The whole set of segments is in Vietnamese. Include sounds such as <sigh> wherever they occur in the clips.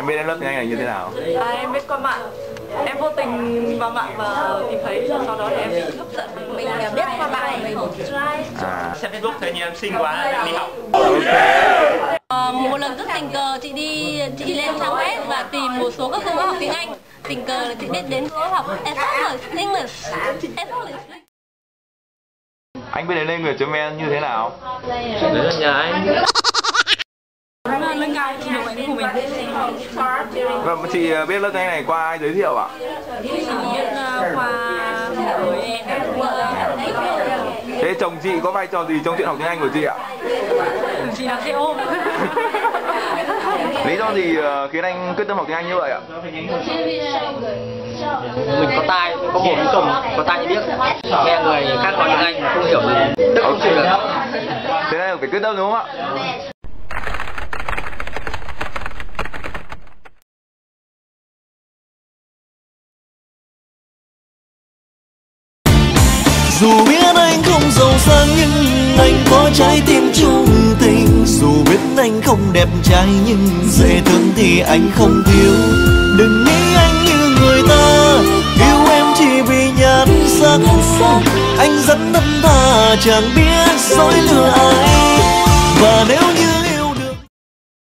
Em biết em lớp tiếng Anh này như thế nào? À, em biết qua mạng. Em vô tình vào mạng và tìm thấy sau đó thì em bị hấp dẫn. Mình là biết qua bạn mình. À. xem Facebook thấy như em xinh quá em đi học. Ờ, một lần rất tình cờ chị đi chị lên trang web và tìm một số các cô học tiếng Anh. Tình cờ là chị biết đến cô học effortless English effortless Anh biết đến lên người.vn như thế nào? là nhà anh của mình Vâng, chị ờ, biết lớp tiếng Anh này qua ai giới thiệu ạ? chị biết qua với em Thế chồng chị có vai trò gì trong chuyện học tiếng Anh của chị ạ? chị là xe ôm Lý do gì ờ, khiến anh quyết tâm học tiếng Anh như vậy ạ? mình có tai có mồm cầm có tai như biết nghe người khác nói tiếng anh mà không hiểu gì tức không chịu được Thế nên là phải quyết tâm đúng không ạ? Dù biết anh không giàu sang, nhưng anh có trái tim trung tình. Dù biết anh không đẹp trai, nhưng dễ thương thì anh không thiếu. Đừng nghĩ anh như người ta, yêu em chỉ vì nhạt sắc. Anh rất thật thà chẳng biết dối lừa ai. Và nếu như yêu được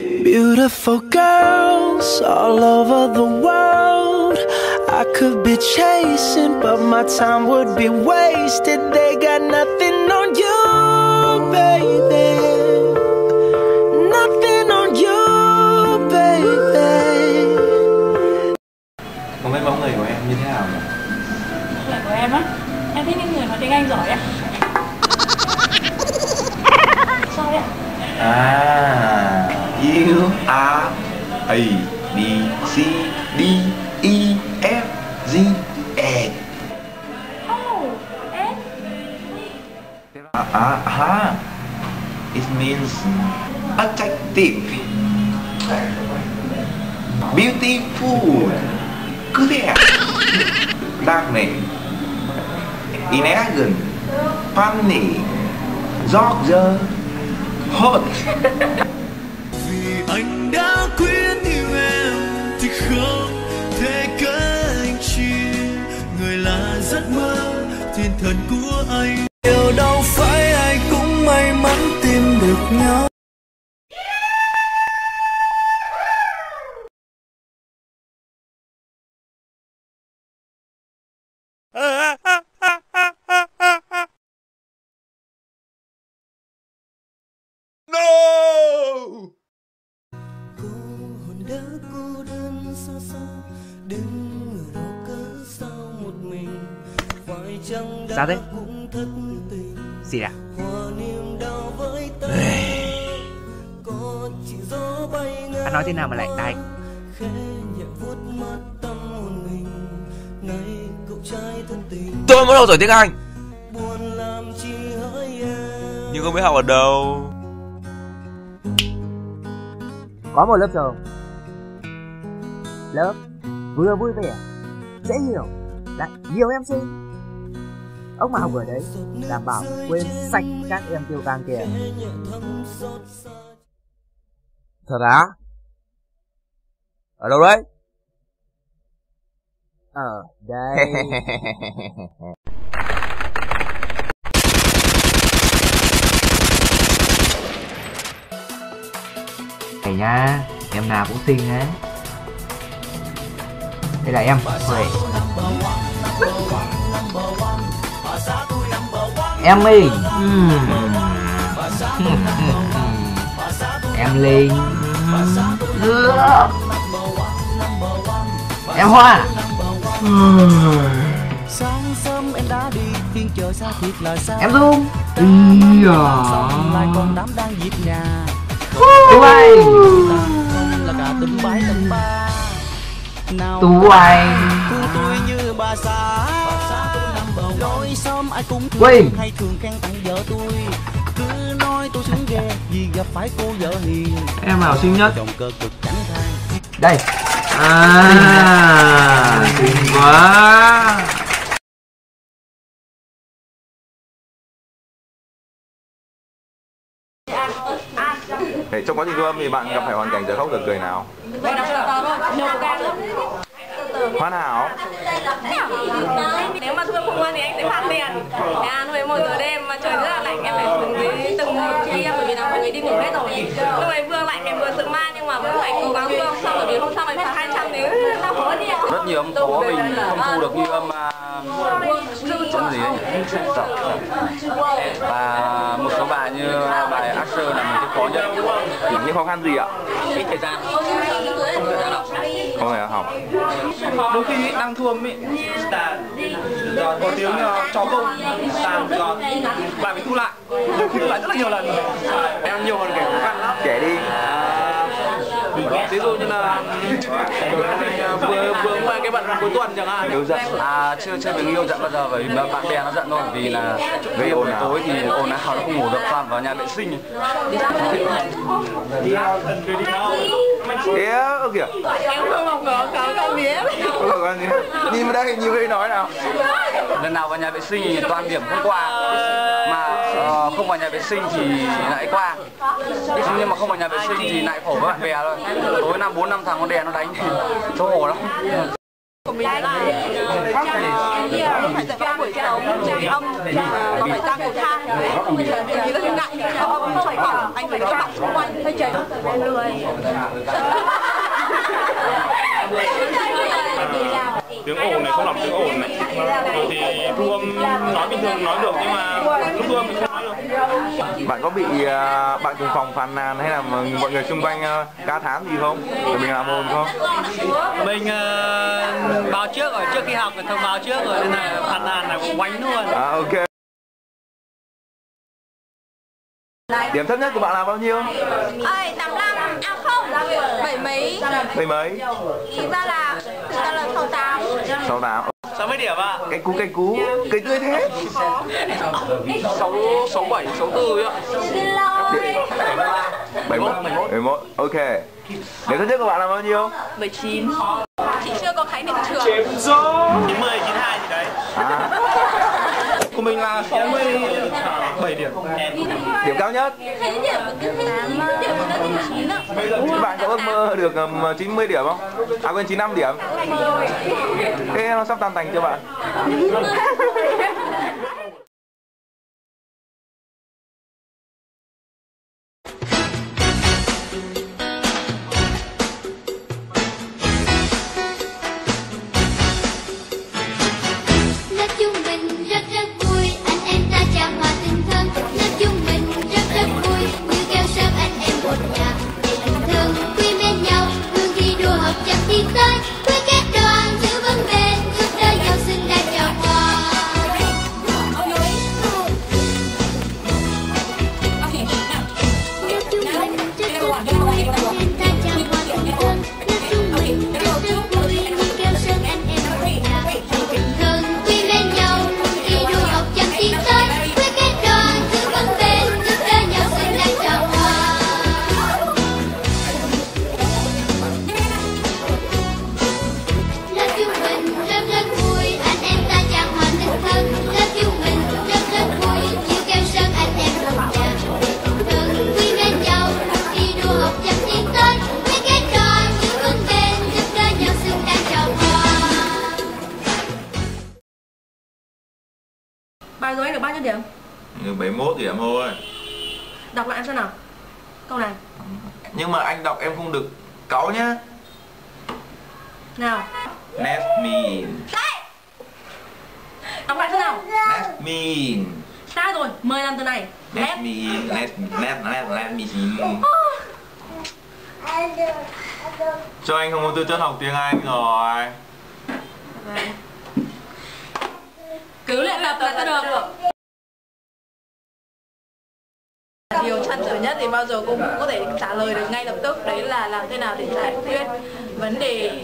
Beautiful girls all over the world. I could be chasing, but my time would be wasted. They got nothing on you, baby. Nothing on you, baby. Không biết mẫu người của em như thế nào nhỉ? Lời của em á em thích những người nói tiếng Anh giỏi á <laughs> sao đấy À, you are A, B, C, Ah, ah. It means attractive, beautiful, clear, darkness, inelegant, funny, Georgia, hot. Vì anh đã quyết yêu em thì không thể cạnh chia người là giấc mơ thiên thần của anh cũng may mắn tìm được nhau sao một mình phải chăng đã Sao thế? Gì à? Hòa niềm đau với ta. Có chỉ gió bay ngang Anh nói thế nào mà lại tai? khẽ nhẹ vuốt mắt tâm hồn mình. Ngày cậu trai thân tình. Tôi muốn học giỏi tiếng Anh. Buồn làm chi hỡi em. Nhưng không biết học ở đâu. Có một lớp rồi Lớp vừa vui vẻ Dễ hiểu Lại nhiều em sinh Ông mà học ở đấy Đảm bảo quên sạch các em tiêu vàng kìa Thật á? Ở đâu đấy? Ở đây <laughs> Này nha Em nào cũng xinh á Đây là em Huệ <laughs> Em mình Em Linh Em Hoa. Sáng sớm em đã đi phiên chợ xa thiệt là xa. Em Dung xong lại còn đám đang dịp nhà. Tú Anh ta không là cả tụm bái tụm ba. Nào Tú Anh tôi như bà xã xóm ai cũng thương hay thường khen tặng vợ tôi. Cứ nói tôi xuống ghe vì gặp phải cô vợ hiền. Em nào xinh nhất? Chồng cơ cực chẳng than Đây. À Xinh quá. Để trong quá trình thu âm thì bạn gặp phải hoàn cảnh giờ khóc giờ cười nào? Hoàn hảo. Nếu mà thu âm không ngoan thì anh sẽ phạt tiền. Thế ăn huế một giờ đêm mà trời rất là lạnh em phải xuống với từng một chị em bởi vì là mọi người đi ngủ hết rồi. Lúc ấy vừa lạnh em vừa sợ ma nhưng mà vẫn phải cố gắng âm xong bởi vì hôm sau mình phạt 200 nếu tao khó đi. rất nhiều âm khó mình không thu được như âm à, âm gì đấy nhỉ? và một số bài như bài Asher là mình thấy khó nhất Những khó khăn gì ạ? gian thời gian Không phải học. đôi khi đang thu âm ấy là có tiếng uh, chó công tàn rồi bạn phải thu lại. Đôi khi thu lại rất là nhiều lần. Em nhiều hoàn cảnh khó khăn lắm. Kể đi. ví dụ như là vừa vừa qua cái bận cuối tuần chẳng hạn. Yêu giận. à chưa chưa từng yêu giận bao giờ bởi vì bạn bè nó giận thôi. Vì là ồn ào tối thì ồn ào nó không ngủ được. Toàn vào nhà vệ sinh Thế ơ kìa. Em không học có có không biết. Có khó? Nhìn vào đây, nhiều khi nói nào. lần nào vào nhà vệ sinh thì toàn điểm không qua mà uh, không vào nhà vệ sinh thì lại qua nhưng mà không vào nhà vệ sinh thì lại khổ với bạn bè thôi tối năm bốn năm thằng con đè nó đánh thì xấu hổ lắm của mình là phải dạy buổi sống chơi âm và phải ra cầu thang mình chỉ rất ngại âm không phải bảo anh phải các bạn xung quanh hay trời em lười tiếng ồn này không làm tiếng ồn này thì thu âm nói bình thường nói được nhưng mà lúc thu âm Bạn có bị à, bạn cùng phòng phàn nàn hay là mọi người xung quanh à, ca thán gì không? Để mình làm ồn không? mình ờ, báo trước rồi trước khi học thì thông báo trước rồi nên là phàn nàn là quánh luôn À ok. Điểm thấp nhất của bạn là bao nhiêu? ơi 85 à không bảy mấy Mấy mấy? thực ra là ra là 68 68. sáu mươi điểm ạ Cái cú cái cú, cái tươi thế. sáu sáu bảy sáu tư ạ 71. 71. Ok. Điểm thấp nhất của bạn là bao nhiêu? 19 chị chưa có khái niệm trường chém gió chín mươi chín hai gì đấy À, của mình là 67 điểm điểm cao nhất. Thấy điểm cái điểm của nó điểm chín ạ. Các bạn có ước mơ được um, 90 điểm không? À quên 95 điểm. Thế nó sắp tan tành chưa bạn? Bài rồi anh được bao nhiêu điểm Được 71 điểm thôi. đọc lại em xem nào câu này Nhưng mà anh đọc em không được cáu nhá. nào Nesmin. đọc lại xem nào Nesmin. sai rồi mời làm từ này nét Nesmin. Nes Nes Nes Nesmin. Cho anh không có tư chất học tiếng Anh rồi. cứ luyện tập là ta được điều chăn trở nhất thì bao giờ cô cũng có thể trả lời được ngay lập tức. Đấy là làm thế nào để giải quyết vấn đề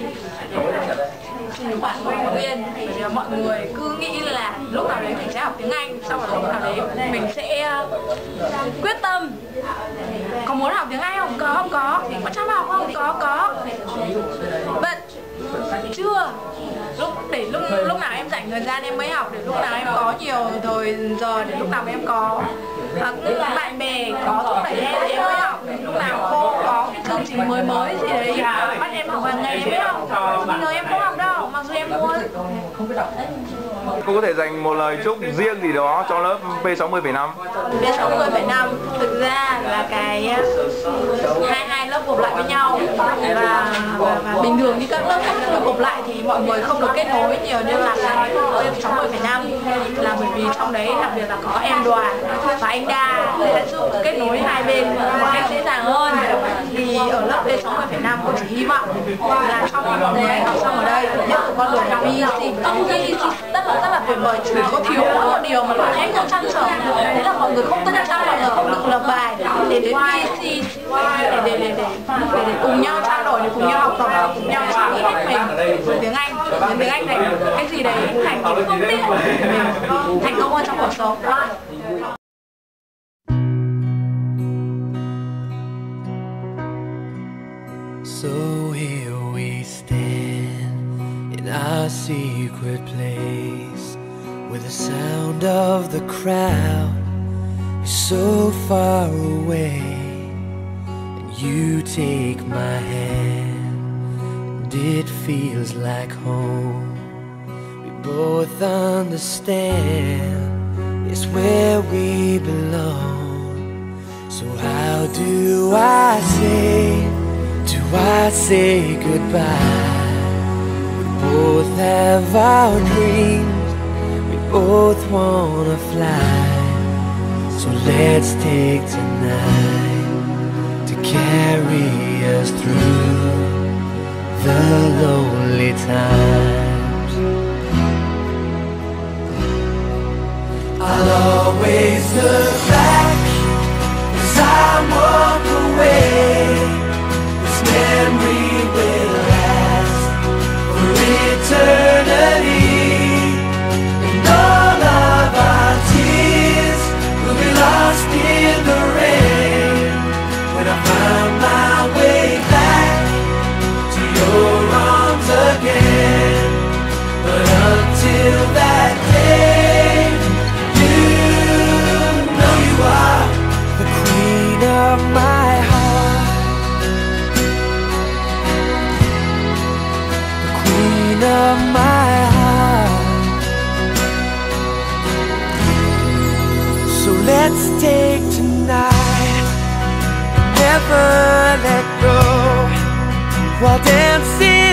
của bạn Nguyên bởi vì mọi người cứ nghĩ là lúc nào đấy mình sẽ học tiếng Anh sau rồi lúc nào đấy mình sẽ à, quyết tâm. Có muốn học tiếng Anh không? Có không có. Có chăm học không? Có có. Vậy chưa? Lúc lúc lúc nào em dành thời gian em mới học để lúc nào em có nhiều thời giờ để lúc nào em có. À, bạn bè có thúc đẩy em thì em mới học để lúc nào trình mới mới gì đấy. Bắt em học hàng ngày em biết không? Bình thường em không học đâu mặc dù em muốn Cô có thể dành một lời chúc riêng gì đó cho lớp P60,5 B60,5 thực ra là cái hai hai lớp gộp lại với nhau. Và, và, và bình thường như các lớp khác được gộp lại thì mọi người không được kết nối nhiều như là cái B60,5 là bởi vì trong đấy đặc biệt là có em đoàn và anh đa sẽ giúp kết nối hai bên một cách dễ dàng hơn. Thì ở lớp B60,5 cô chỉ hy vọng là trong mọi người học xong ở đây nhất là con đường học y EC rất là tuyệt vời chỉ có thiếu mỗi một điều mà bọn em không chăn trở. Đấy là mọi người không tất cả mọi người không tự lập bài để đến EC để để để để, để, để cùng nhau trao đổi để cùng nhau học tập và cùng nhau suy nghĩ hết mình. Về tiếng Anh về tiếng Anh này cái gì đấy thành phương tiện để mình thành công hơn trong cuộc sống. So here we stand in our secret place where the sound of the crowd is so far away. And you take my hand, and it feels like home. We both understand it's where we belong. So, how do I say? Do I say goodbye? We both have our dreams, both wanna fly. So let's take tonight to carry us through the lonely let go. While dancing,